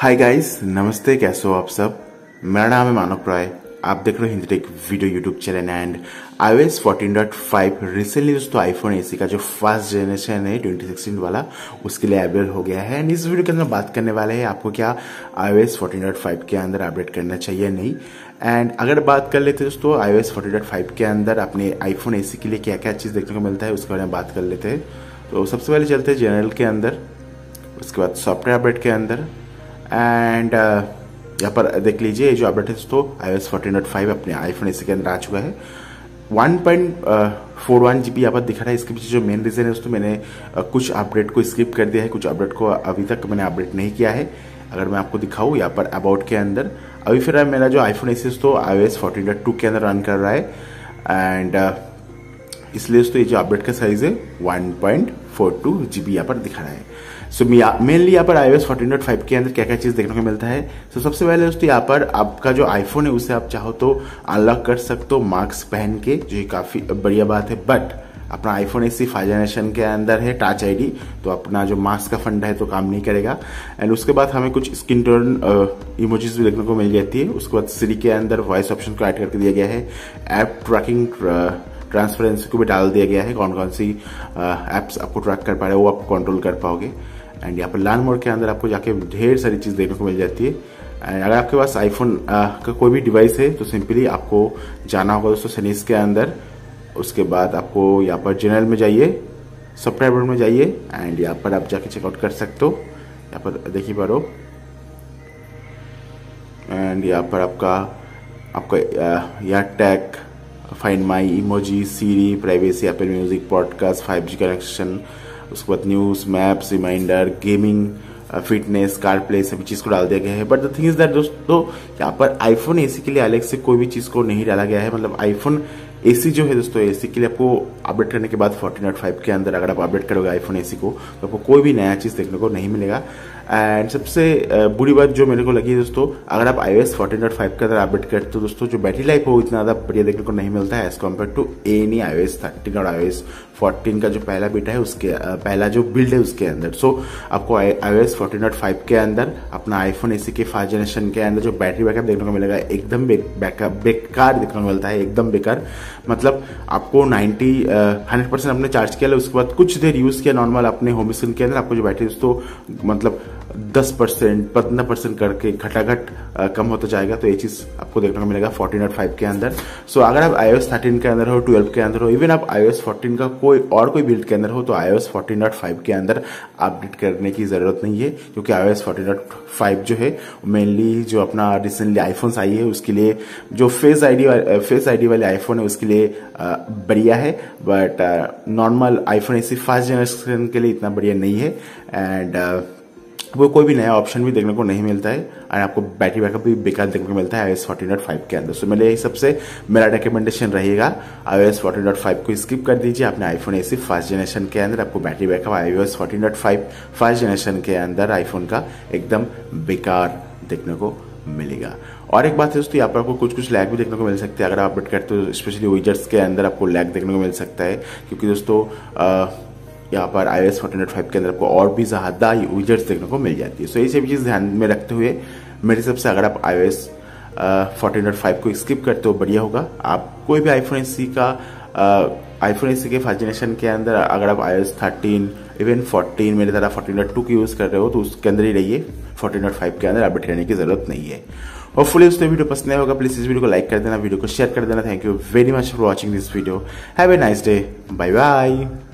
Hi guys नमस्ते, कैसे हो आप सब? मेरा नाम है मानव रॉय आप देख रहे हो Hindi tech video YouTube channel and iOS fourteen dot five recently दोस्तों आईफोन एसी का जो फ़र्स्ट जनरेशन है 2016 वाला, उसके लिए अवेलेबल हो गया है। एंड इस वीडियो के अंदर बात करने वाले हैं, आपको क्या I S fourteen dot five के अंदर अपडेट करना चाहिए नहीं? एंड अगर बात कर लेते हैं दोस्तों I S fourteen dot five के अंदर अपने आईफोन एसी के लिए क्या क्या चीज़ देखने को मिलता है, उसके बारे में बात कर लेते हैं। तो सबसे पहले चलते हैं जनरल के अंदर, उसके बाद सॉफ्टवेयर अपडेट के अंदर। एंड यहाँ पर देख लीजिए जो अपडेट है दोस्तों आई एस फोर्टीन फाइव अपने आईफोन एसी के अंदर आ चुका है। One point four one G B यहाँ पर दिखा रहा है। इसके पीछे जो मेन रीजन है दोस्तों मैंने uh, कुछ अपडेट को स्किप कर दिया है। कुछ अपडेट को अभी तक मैंने अपडेट नहीं किया है। अगर मैं आपको दिखाऊँ यहाँ पर अबाउट के अंदर। अभी फिर मेरा जो आईफोन एसी दोस्तों आई एस फोर्टीन के अंदर रन कर रहा है। एंड uh, इसलिए दोस्तों ये जो अपडेट का साइज़ है one point four two G B यहाँ पर दिखा रहा है। सो so, मेनली यहाँ पर आईओएस 14.5 के अंदर क्या क्या चीज़ देखने को मिलता है? तो so, सबसे पहले दोस्तों यहाँ पर आपका जो आईफोन है उसे आप चाहो तो अनलॉक कर सकते हो मास्क पहन के जो काफ़ी बढ़िया बात है। बट अपना आईफोन एसी फाइव जनरेशन के अंदर है टच आईडी तो अपना जो मास्क का फंड है तो काम नहीं करेगा। एंड उसके बाद हमें कुछ स्किन टोन इमोजीज भी देखने को मिल जाती है। उसके बाद सीरी के अंदर वॉइस ऑप्शन को ऐड करके दिया गया है। ऐप ट्रैकिंग ट्रांसपेरेंसी को भी डाल दिया गया है। कौन कौन सी एप्स आपको ट्रैक कर पा रहे हैं, वो आप कंट्रोल कर पाओगे। एंड यहाँ पर लैंड मोड के अंदर आपको जाके ढेर सारी चीज़ देखने को मिल जाती है। एंड अगर आपके पास आईफोन का कोई भी डिवाइस है तो सिंपली आपको जाना होगा दोस्तों सनीस के अंदर। उसके बाद आपको यहाँ पर जनरल में जाइए सॉफ्टवेयर में जाइए एंड यहाँ पर आप जाके चेकआउट कर सकते हो। यहाँ पर देखिए पारो एंड यहाँ पर आपका आपका यहाँ tag find my emoji Siri privacy Apple music podcast five G connection उसके बाद news maps reminder gaming fitness CarPlay सभी चीज़ को डाल दिया गया है। But the thing is that दोस्तों, यहाँ पर आईफोन एसी के लिए अलग से कोई भी चीज़ को नहीं डाला गया है। मतलब आईफोन एसी जो है दोस्तों एसी के लिए आपको अपडेट करने के बाद 14.5 के अंदर अगर आप अपडेट करोगे आईफोन एसी को तो आपको कोई भी नया चीज़ देखने को नहीं मिलेगा। एंड सबसे बुरी बात जो मेरे को लगी है दोस्तों अगर आप I S fourteen dot five के अंदर अपडेट करते हो दोस्तों जो बैटरी लाइफ हो इतना ज़्यादा बढ़िया देखने को नहीं मिलता है as compare to any iOS thirteen और आई एस फोर्टीन का जो पहला बेटा है उसके पहला जो बिल्ड है उसके अंदर। सो so, आपको I S fourteen dot five के अंदर अपना आईफोन एसी के फाइव जनरेशन के अंदर जो बैटरी बैकअप देखने को मिलेगा एकदम बेकार देखने को मिलता है एकदम बेकार। मतलब आपको नाइन्टी हंड्रेड परसेंट आपने चार्ज किया, उसके बाद कुछ देर यूज़ किया नॉर्मल अपने होम स्क्रीन के अंदर आपको जो बैटरी दोस्तों मतलब दस परसेंट पंद्रह परसेंट करके घटाघट कम होता जाएगा तो ये चीज़ आपको देखने को मिलेगा फोर्टीन और फाइव के अंदर। सो so, अगर आप आईओएस थर्टीन के अंदर हो ट्वेल्व के अंदर हो इवन आप आईओएस फोर्टीन का कोई और कोई बिल्ड के अंदर हो तो आईओएस फोर्टीन डॉट फाइव के अंदर अपडेट करने की ज़रूरत नहीं है क्योंकि आईओएस फोर्टीन डॉट फाइव जो है मेनली जो अपना रिसेंटली आईफोन आई है उसके लिए जो face I ID face ID वाले आईफोन है उसके लिए बढ़िया है but normal iPhone SE fast generation के लिए इतना बढ़िया नहीं है एंड वो कोई भी नया ऑप्शन भी देखने को नहीं मिलता है और आपको बैटरी बैकअप भी बेकार देखने को मिलता है I S fourteen dot five के अंदर। सो मेरे हिसाब से मेरा रिकमेंडेशन रहेगा I S fourteen dot five को स्किप कर दीजिए। अपने आईफोन ए सी फ़र्स्ट जनरेशन के अंदर आपको battery backup iOS fourteen dot five first generation के अंदर आईफोन का एकदम बेकार देखने को मिलेगा। और एक बात है दोस्तों, यहाँ पर आपको कुछ कुछ लैग भी देखने को मिल सकते हैं। अगर आप अपडेट करते हो स्पेशली विजर्स के अंदर आपको लैग देखने को मिल सकता है, क्योंकि दोस्तों यहाँ पर आई एस के अंदर आपको और भी ज़्यादा यूज़र्स देखने को मिल जाती है। सो ये सभी चीज़ ध्यान में रखते हुए मेरे हिसाब से अगर आप आई एस को स्किप करते हो, बढ़िया होगा। आप कोई भी आईफोन एस का आईफोन एस के फ़र्स्ट जनरेशन के अंदर अगर आप I S thirteen even fourteen मेरे तरह फोर्टीन डॉट टू की यूज़ कर रहे हो तो उसके अंदर ही रहिए। फोर्टीन डॉट फाइव के अंदर अपडेट करने की ज़रूरत नहीं है। होपफुली दोस्तों वीडियो पसंद आया होगा। प्लीज़ इस वीडियो को लाइक कर देना, वीडियो को शेयर कर देना। Thank you very much for watching this video have a nice day bye bye